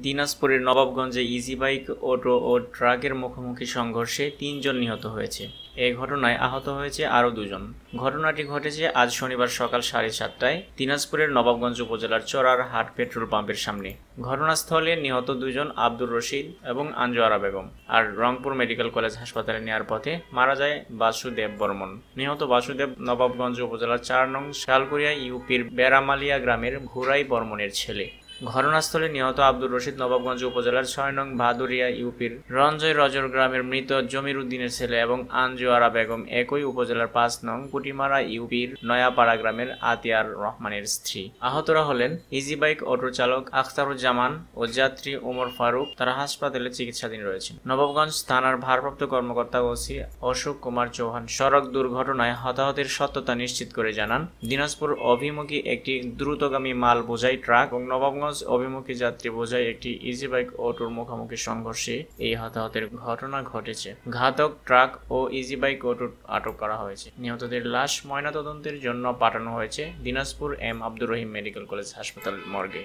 দিনাজপুরের নবাবগঞ্জে easy bike auto ও ট্রাকের মুখোমুখি সংঘর্ষে তিনজন নিহত হয়েছে। এ ঘটনায় আহত হয়েছে আরও দুজন। ঘটনাটি ঘটেছে আজ শনিবার সকাল সাড়ে সাতটায় দিনাজপুরের নবাবগঞ্জ উপজেলার চড়ার হাট পেট্রোল পাম্পের সামনে। ঘটনাস্থলে নিহত দুজন আব্দুর রশিদ এবং আঞ্জুয়ারা বেগম আর রংপুর মেডিকেল কলেজ হাসপাতালে নেওয়ার পথে মারা যায় বাসুদেব বর্মন। নিহত বাসুদেব নবাবগঞ্জ উপজেলার চার নং শালকুড়িয়া ইউপির বেড়ামালিয়া গ্রামের ঘুরাই বর্মনের ছেলে। ঘটনাস্থলে নিহত আব্দুর রশিদ নবাবগঞ্জ উপজেলার ছয় নং ভাদুরিয়া ইউপির রঞ্জয় রজর গ্রামের মৃত জমির উদ্দিনের ছেলে এবং আঞ্জুয়ারা বেগম একই উপজেলার পাঁচ নং কুটিমারা ইউপির নয়াপাড়া গ্রামের আতিয়ার রহমানের স্ত্রী। আহতরা হলেন ইজি বাইক অটো চালক আখতারুজ্জামান ও যাত্রী ওমর ফারুক। তারা হাসপাতালে চিকিৎসাধীন রয়েছেন। নবাবগঞ্জ থানার ভারপ্রাপ্ত কর্মকর্তা ওসি অশোক কুমার চৌহান সড়ক দুর্ঘটনায় হতাহতের সত্যতা নিশ্চিত করে জানান। দিনাজপুর অভিমুখী একটি দ্রুতগামী মাল বোঝাই ট্রাক এবং নবাবগঞ্জ অভিমুখী যাত্রী বোঝায় একটি ইজি বাইক অটোর মুখোমুখি সংঘর্ষে এই হতাহতের ঘটনা ঘটেছে। ঘাতক ট্রাক ও ইজি বাইক অটো আটক করা হয়েছে। নিহতদের লাশ ময়নাতদন্তের জন্য পাঠানো হয়েছে Dinajpur M Abdur Rahim medical college হাসপাতাল মর্গে।